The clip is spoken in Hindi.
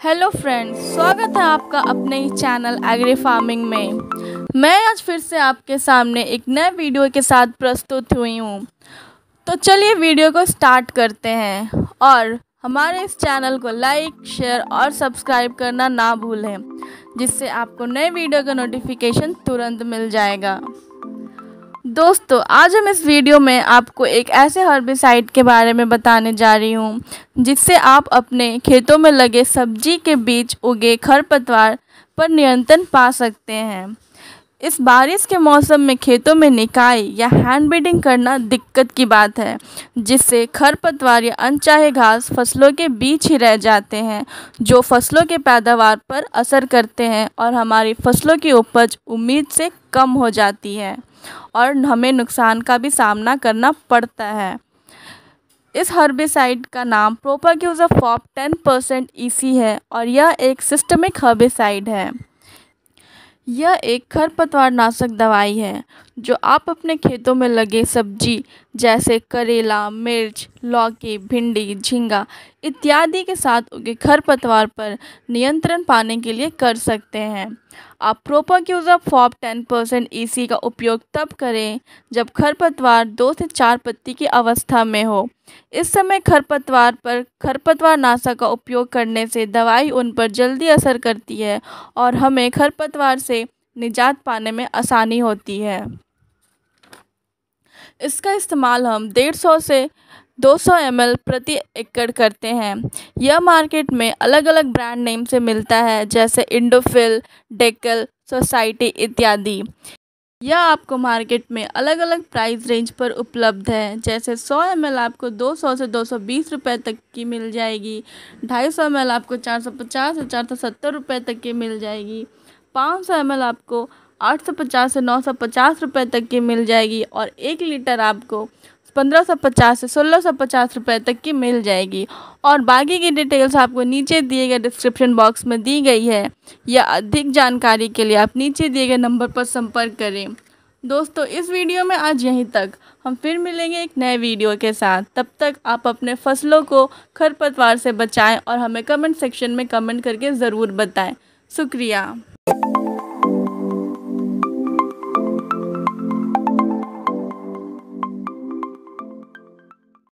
हेलो फ्रेंड्स, स्वागत है आपका अपने ही चैनल एग्री फ़ार्मिंग में। मैं आज फिर से आपके सामने एक नए वीडियो के साथ प्रस्तुत हुई हूँ। तो चलिए वीडियो को स्टार्ट करते हैं और हमारे इस चैनल को लाइक, शेयर और सब्सक्राइब करना ना भूलें, जिससे आपको नए वीडियो का नोटिफिकेशन तुरंत मिल जाएगा। दोस्तों, आज हम इस वीडियो में आपको एक ऐसे हर्बिसाइड के बारे में बताने जा रही हूँ, जिससे आप अपने खेतों में लगे सब्ज़ी के बीच उगे खरपतवार पर नियंत्रण पा सकते हैं। इस बारिश के मौसम में खेतों में निकाई या हैंड बीडिंग करना दिक्कत की बात है, जिससे खरपतवार या अनचाहे घास फ़सलों के बीच ही रह जाते हैं, जो फ़सलों के पैदावार पर असर करते हैं और हमारी फ़सलों की उपज उम्मीद से कम हो जाती है और हमें नुकसान का भी सामना करना पड़ता है। इस हर्बिसाइड का नाम प्रोपाक्यूज़ा फॉप टेन परसेंट ईसी है और यह एक सिस्टमिक हर्बिसाइड है। यह एक खरपतवार नाशक दवाई है जो आप अपने खेतों में लगे सब्ज़ी जैसे करेला, मिर्च, लौकी, भिंडी, झींगा इत्यादि के साथ उगे खरपतवार पर नियंत्रण पाने के लिए कर सकते हैं। आप प्रोपाक्यूज़ा फॉप टेन परसेंट ई का उपयोग तब करें जब खरपतवार दो से चार पत्ती की अवस्था में हो। इस समय खरपतवार पर खरपतवार नाशक का उपयोग करने से दवाई उन पर जल्दी असर करती है और हमें खरपतवार से निजात पाने में आसानी होती है। इसका इस्तेमाल हम डेढ़ सौ से 200 सौ प्रति एकड़ करते हैं। यह मार्केट में अलग अलग ब्रांड नेम से मिलता है, जैसे इंडोफिल डेकल सोसाइटी इत्यादि। यह आपको मार्केट में अलग अलग प्राइस रेंज पर उपलब्ध है। जैसे 100 एम आपको 200 से 220 रुपए तक की मिल जाएगी। 250 एम आपको 450 से 470 रुपए तक की मिल जाएगी। 500 एम आपको 850 से 950 रुपए तक की मिल जाएगी और एक लीटर आपको पंद्रह सौ पचास से सोलह सौ पचास रुपये तक की मिल जाएगी। और बाकी की डिटेल्स आपको नीचे दिए गए डिस्क्रिप्शन बॉक्स में दी गई है। या अधिक जानकारी के लिए आप नीचे दिए गए नंबर पर संपर्क करें। दोस्तों, इस वीडियो में आज यहीं तक। हम फिर मिलेंगे एक नए वीडियो के साथ। तब तक आप अपने फ़सलों को खरपतवार से बचाएँ और हमें कमेंट सेक्शन में कमेंट करके ज़रूर बताएँ। शुक्रिया।